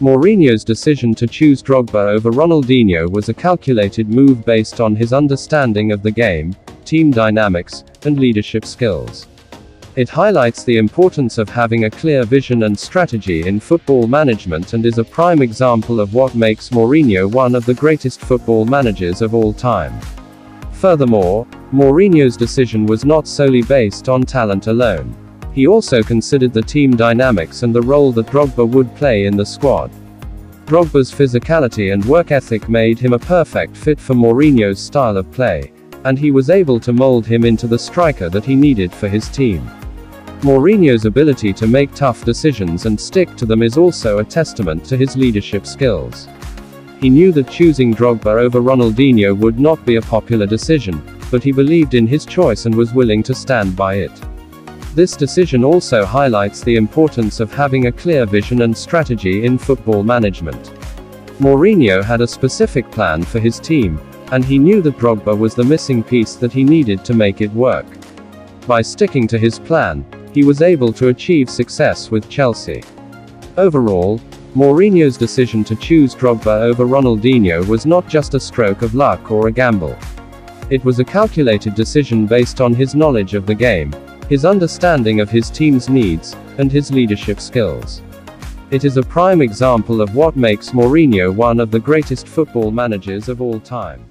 Mourinho's decision to choose Drogba over Ronaldinho was a calculated move based on his understanding of the game, team dynamics, and leadership skills. It highlights the importance of having a clear vision and strategy in football management and is a prime example of what makes Mourinho one of the greatest football managers of all time. Furthermore, Mourinho's decision was not solely based on talent alone. He also considered the team dynamics and the role that Drogba would play in the squad. Drogba's physicality and work ethic made him a perfect fit for Mourinho's style of play, and he was able to mold him into the striker that he needed for his team. Mourinho's ability to make tough decisions and stick to them is also a testament to his leadership skills. He knew that choosing Drogba over Ronaldinho would not be a popular decision, but he believed in his choice and was willing to stand by it. This decision also highlights the importance of having a clear vision and strategy in football management. Mourinho had a specific plan for his team, and he knew that Drogba was the missing piece that he needed to make it work. By sticking to his plan, he was able to achieve success with Chelsea. Overall, Mourinho's decision to choose Drogba over Ronaldinho was not just a stroke of luck or a gamble. It was a calculated decision based on his knowledge of the game, his understanding of his team's needs, and his leadership skills. It is a prime example of what makes Mourinho one of the greatest football managers of all time.